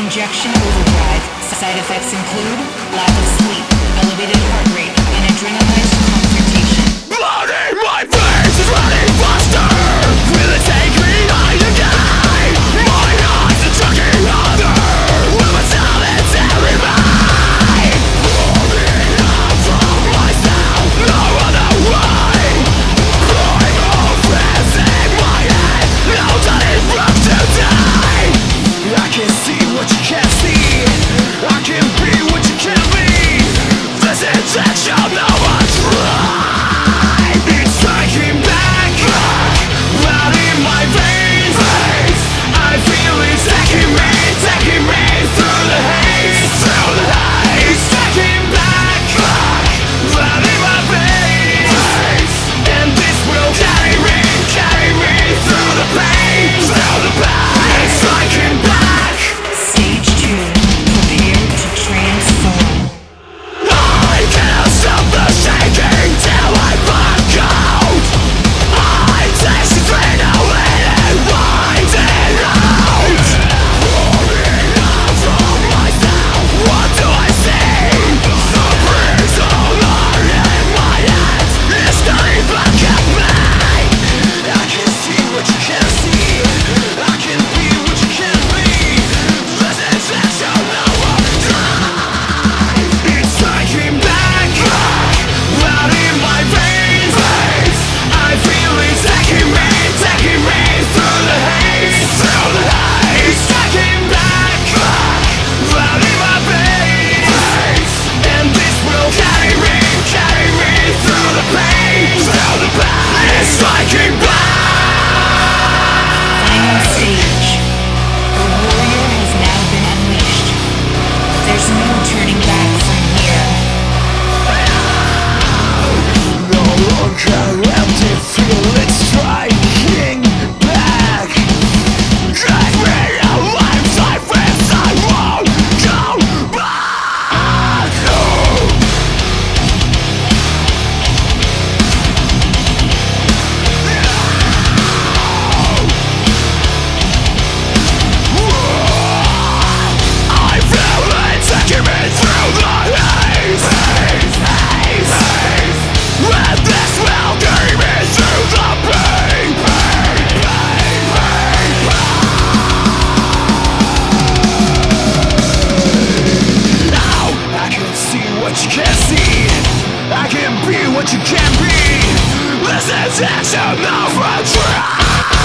Injection overdrive. Side effects include lack of sleep, elevated heart rate, and adrenalized Section what you can't see. I can be what you can't be. This is exceptional for a try